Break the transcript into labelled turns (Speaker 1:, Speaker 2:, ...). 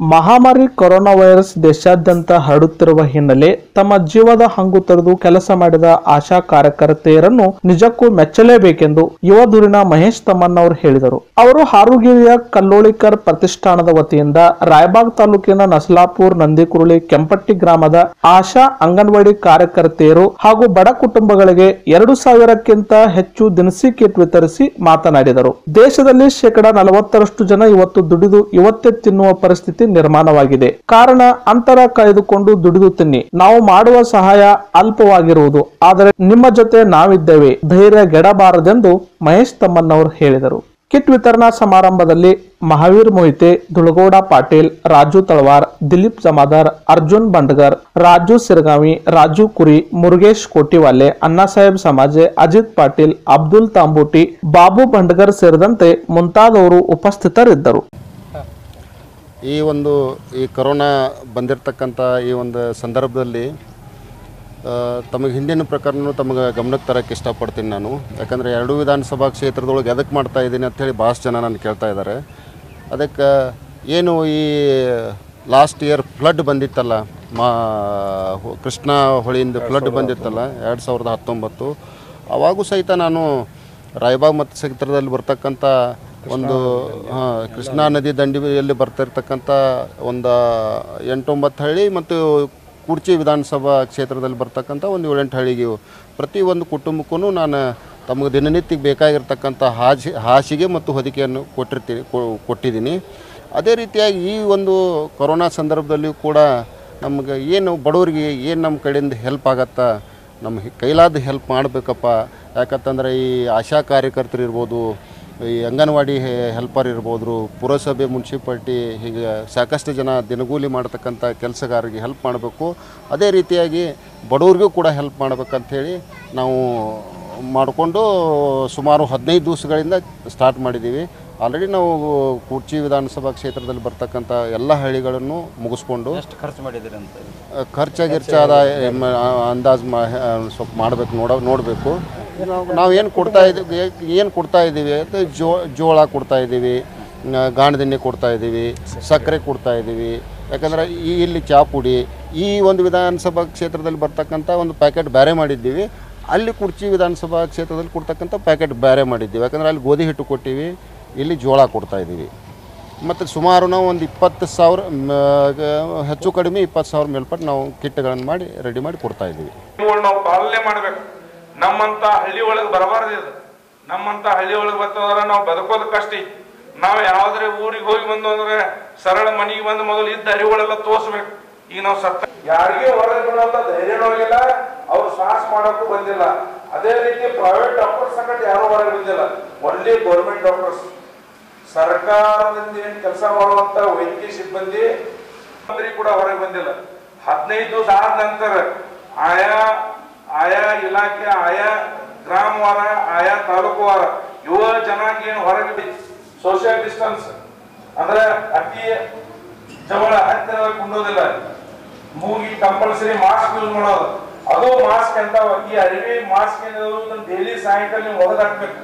Speaker 1: ಮಹಾಮಾರಿ corona virus ದೇಶಾದ್ಯಂತ ಹರಡುತ್ತಿರುವ ಹಿನ್ನೆಲೆ ತಮ್ಮ ಜೀವದ ಹಂಗು ತೊರೆದು ಕೆಲಸ ಮಾಡಿದ ಆಶಾ ಕಾರ್ಯಕರ್ತೆಯರನ್ನು ನಿಜಕ್ಕೂ ಮೆಚ್ಚಲೇಬೇಕೆಂದು ಯುವ ಧುರಿನ ಮಹೇಶ್ ತಮ್ಮಣ್ಣವರು ಹೇಳಿದರು. ಅವರು ಹಾರುಗಿರಿಯ ಕಲ್ಲೋಳಿಕರ್ ಪ್ರತಿಷ್ಠಾನದ ವತಿಯಿಂದ ರಾಯಬಾಗ್ ತಾಲೂಕಿನ ನಸಲಾಪುರ್ ನಂದಿಕುರುಳಿ ಕೆಂಪಟ್ಟಿ ಗ್ರಾಮದ ಆಶಾ ಅಂಗನವಾಡಿ ಕಾರ್ಯಕರ್ತೆಯರು ಹಾಗೂ ಬಡ ಕುಟುಂಬಗಳಿಗೆ ಎರಡು ಸಾವಿರಕ್ಕಿಂತ ಹೆಚ್ಚು ದಿನಸಿ ಕಿಟ್ ವಿತರಿಸಿ ಮಾತನಾಡಿದರು. ದೇಶದಲ್ಲಿ ಶೇಕಡಾ ನಲವತ್ತರಷ್ಟು ಜನ ಇವತ್ತು ದುಡಿದು ಇವತ್ತೇ ತಿನ್ನುವ ಪರಿಸ್ಥಿತಿ ನಿರ್ಮಾಣವಾಗಿದೆ. ಕಾರಣ, ಅಂತರ ಕಾಯ್ದುಕೊಂಡು ದುಡಿದು ತಿನ್ನಿ ನಾವು ಮಾಡುವ ಸಹಾಯ ಅಲ್ಪವಾಗಿರುವುದು. ಆದರೆ ನಿಮ್ಮ ಜೊತೆ ನಾವಿದ್ದೇವೆ. ಧೈರ್ಯ ಗೆಡಬಾರದೆಂದು ಮಹೇಶ್ ತಮ್ಮಣ್ಣವರು ಹೇಳಿದರು. ಕಿಟ್ ವಿತರಣಾ ಸಮಾರಂಭದಲ್ಲಿ ಮಹಾವೀರ್ ಮೊಹಿತೆ ದುಳಗೌಡ ಪಾಟೀಲ್, ರಾಜು ತಳವಾರ್, ದಿಲೀಪ್ ಜಮಾದಾರ್, ಅರ್ಜುನ್ ಬಂಡಗರ್, ರಾಜು ಸಿರಗಾವಿ ರಾಜು ಕುರಿ, ಮುರುಗೇಶ್ ಕೋಟಿವಾಲೆ ಅಣ್ಣಾಸಾಹೇಬ್ ಸಮಾಜೆ, ಅಜಿತ್ ಪಾಟೀಲ್, ಅಬ್ದುಲ್ ತಾಂಬೂಟಿ, ಬಾಬು ಬಂಡಗರ್ ಸೇರಿದಂತೆ ಮುಂತಾದವರು ಉಪಸ್ಥಿತರಿದ್ದರು.
Speaker 2: ಈ ಒಂದು ಈ ಕರೋನಾ ಬಂದಿರತಕ್ಕಂಥ ಈ ಒಂದು ಸಂದರ್ಭದಲ್ಲಿ ತಮಗೆ ಹಿಂದಿನ ಪ್ರಕರಣ ತಮಗೆ ಗಮನಕ್ಕೆ ತರಕ್ಕೆ ಇಷ್ಟಪಡ್ತೀನಿ ನಾನು. ಯಾಕಂದರೆ ಎರಡು ವಿಧಾನಸಭಾ ಕ್ಷೇತ್ರದೊಳಗೆ ಎದಕ್ಕೆ ಮಾಡ್ತಾ ಇದ್ದೀನಿ ಅಂಥೇಳಿ ಭಾಳಷ್ಟು ಜನ ನಾನು ಕೇಳ್ತಾ ಇದ್ದಾರೆ. ಅದಕ್ಕೆ ಏನು ಈ ಲಾಸ್ಟ್ ಇಯರ್ ಫ್ಲಡ್ ಬಂದಿತ್ತಲ್ಲ ಮಾ ಕೃಷ್ಣ ಹೊಳಿಯಿಂದ ಫ್ಲಡ್ ಬಂದಿತ್ತಲ್ಲ ಎರಡು ಸಾವಿರದ ಹತ್ತೊಂಬತ್ತು ಅವಾಗೂ ಸಹಿತ ನಾನು ರಾಯಬಾಗ್ ಮತ್ತು ಕ್ಷೇತ್ರದಲ್ಲಿ ಬರ್ತಕ್ಕಂಥ ಒಂದು ಹಾಂ ಕೃಷ್ಣಾ ನದಿ ದಂಡೆಯಲ್ಲಿ ಬರ್ತಿರ್ತಕ್ಕಂಥ ಒಂದು ಎಂಟೊಂಬತ್ತು ಹಳ್ಳಿ ಮತ್ತು ಕುರ್ಚಿ ವಿಧಾನಸಭಾ ಕ್ಷೇತ್ರದಲ್ಲಿ ಬರ್ತಕ್ಕಂಥ ಒಂದು ಏಳೆಂಟು ಹಳ್ಳಿಗೆ ಪ್ರತಿ ಒಂದು ಕುಟುಂಬಕ್ಕೂ ನಾನು ತಮಗೆ ದಿನನಿತ್ಯಕ್ಕೆ ಬೇಕಾಗಿರ್ತಕ್ಕಂಥ ಹಾಸಿ ಹಾಸಿಗೆ ಮತ್ತು ಹೊದಿಕೆಯನ್ನು ಕೊಟ್ಟಿರ್ತೀನಿ ಕೊಟ್ಟಿದ್ದೀನಿ. ಅದೇ ರೀತಿಯಾಗಿ ಈ ಒಂದು ಕೊರೋನಾ ಸಂದರ್ಭದಲ್ಲಿಯೂ ಕೂಡ ನಮಗೆ ಏನು ಬಡವರಿಗೆ ಏನು ನಮ್ಮ ಕಡೆಯಿಂದ ಹೆಲ್ಪ್ ಆಗತ್ತಾ ನಮ್ಮ ಕೈಲಾದ ಹೆಲ್ಪ್ ಮಾಡಬೇಕಪ್ಪ. ಯಾಕಂತಂದರೆ ಈ ಆಶಾ ಕಾರ್ಯಕರ್ತರು ಇರ್ಬೋದು ಈ ಅಂಗನವಾಡಿ ಹೆಲ್ಪರ್ ಇರ್ಬೋದು ಪುರಸಭೆ ಮುನ್ಸಿಪಾಲ್ಟಿ ಹೀಗೆ ಸಾಕಷ್ಟು ಜನ ದಿನಗೂಲಿ ಮಾಡ್ತಕ್ಕಂಥ ಕೆಲಸಗಾರರಿಗೆ ಹೆಲ್ಪ್ ಮಾಡಬೇಕು. ಅದೇ ರೀತಿಯಾಗಿ ಬಡವ್ರಿಗೂ ಕೂಡ ಹೆಲ್ಪ್ ಮಾಡ್ಬೇಕಂಥೇಳಿ ನಾವು ಮಾಡಿಕೊಂಡು ಸುಮಾರು ಹದಿನೈದು ದಿವಸಗಳಿಂದ ಸ್ಟಾರ್ಟ್ ಮಾಡಿದ್ದೀವಿ. ಆಲ್ರೆಡಿ ನಾವು ಕುರ್ಚಿ ವಿಧಾನಸಭಾ ಕ್ಷೇತ್ರದಲ್ಲಿ ಬರ್ತಕ್ಕಂಥ ಎಲ್ಲ ಹಳ್ಳಿಗಳನ್ನು ಮುಗಿಸ್ಕೊಂಡು
Speaker 3: ಖರ್ಚು ಮಾಡಿದ್ದೀರಿ ಅಂತ?
Speaker 2: ಖರ್ಚು ಗಿರ್ಚಾದ ಅಂದಾಜು ಮಾ ಸ್ವಲ್ಪ ಮಾಡ್ಬೇಕು ನೋಡ ನೋಡಬೇಕು. ನಾವು ಏನು ಕೊಡ್ತಾ ಇದ್ದೀವಿ ಏನು ಕೊಡ್ತಾ ಇದ್ದೀವಿ ಅಂತ ಜೋ, ಜೋಳ ಕೊಡ್ತಾ ಇದ್ದೀವಿ ಗಾಣದಿಣ್ಣೆ ಕೊಡ್ತಾ ಇದ್ದೀವಿ, ಸಕ್ಕರೆ ಕೊಡ್ತಾ ಇದ್ದೀವಿ. ಯಾಕಂದರೆ ಈ ಇಲ್ಲಿ ಚಾ ಪುಡಿ, ಈ ಒಂದು ವಿಧಾನಸಭಾ ಕ್ಷೇತ್ರದಲ್ಲಿ ಬರ್ತಕ್ಕಂಥ ಒಂದು ಪ್ಯಾಕೆಟ್ ಬೇರೆ ಮಾಡಿದ್ದೀವಿ. ಅಲ್ಲಿ ಕುರ್ಚಿ ವಿಧಾನಸಭಾ ಕ್ಷೇತ್ರದಲ್ಲಿ ಕೊಡ್ತಕ್ಕಂಥ ಪ್ಯಾಕೆಟ್ ಬೇರೆ ಮಾಡಿದ್ದೀವಿ. ಯಾಕಂದರೆ ಅಲ್ಲಿ ಗೋಧಿ ಹಿಟ್ಟು ಕೊಟ್ಟಿವಿ, ಇಲ್ಲಿ ಜೋಳ ಕೊಡ್ತಾ ಇದ್ದೀವಿ. ಮತ್ತು ಸುಮಾರು ನಾವು ಒಂದು ಇಪ್ಪತ್ತು ಸಾವಿರ ಹೆಚ್ಚು ಕಡಿಮೆ ಇಪ್ಪತ್ತು ಸಾವಿರ ಮೇಲ್ಪಟ್ಟು ನಾವು ಕಿಟ್ಗಳನ್ನು ಮಾಡಿ, ರೆಡಿ ಮಾಡಿ ಕೊಡ್ತಾ ಇದ್ದೀವಿ.
Speaker 4: ನಾವು ಪಾಲನೆ ಮಾಡ್ಬೇಕು. ನಮ್ಮಂತ ಹಳ್ಳಿ ಒಳಗೆ ಬರಬಾರ್ದು ಇದು. ನಮ್ಮಂತ ಹಳ್ಳಿ ಒಳಗೆ ಬರ್ತಂದ್ರೆ ನಾವು ಬದುಕೋದು ಕಷ್ಟ ನಾವು ಯಾವ್ದ್ರೆ ಊರಿಗೆ ಹೋಗಿ ಬಂದು ಅಂದ್ರೆ ಸರಳ ಮನೆಗೆ ಬಂದು ಮೊದಲು ಇದ್ದ ಅರಿವುಗಳೆಲ್ಲ ತೋರಿಸ್ಬೇಕು. ಈಗ ನಾವು ಸತ್ತ ಯಾರಿಗೆ ಹೊರಗೆ ಬಿಡುವಂತ ಧೈರ್ಯನೂ ಇಲ್ಲ ಅವ್ರು ಶ್ವಾಸ ಮಾಡೋಕ್ಕೂ ಬಂದಿಲ್ಲ. ಅದೇ ರೀತಿ ಪ್ರೈವೇಟ್ ಡಾಕ್ಟರ್ಸ್ ಸಂಗಟ ಯಾರು ಹೊರಗೆ ಬಂದಿಲ್ಲ. ಒಳ್ಳೆ ಗೌರ್ಮೆಂಟ್ ಡಾಕ್ಟರ್ಸ್ ಸರ್ಕಾರದಿಂದ ಏನ್ ಕೆಲಸ ಮಾಡುವಂತ ವೈದ್ಯಕೀಯ ಸಿಬ್ಬಂದಿ ಕೂಡ ಹೊರಗೆ ಬಂದಿಲ್ಲ. ಹದಿನೈದು ದಿವಸ ಆದ ನಂತರ ಆಯಾ ಆಯಾ ಇಲಾಖೆ, ಆಯಾ ಗ್ರಾಮವಾರ ಆಯಾ ತಾಲೂಕು ವಾರ ಯುವ ಜನಾಂಗ ಏನು ಹೊರಗೆ ಸೋಷಿಯಲ್ ಡಿಸ್ಟನ್ಸ್ ಅಂದ್ರೆ ಅತಿ ಜವಳ ಹತ್ತಿರ ಕುಂಡೋದಿಲ್ಲ. ಮೂಗಿ ಕಂಪಲ್ಸರಿ ಮಾಸ್ಕ್ ಯೂಸ್ ಮಾಡೋದು. ಅದು ಮಾಸ್ಕ್ ಅಂತ ಈ ಅರಿವಿ ಮಾಸ್ಕ್ ಡೈಲಿ ಸಾಯಂಕಾಲ ನೀವು ಹೊರದಾಕ್ಬೇಕು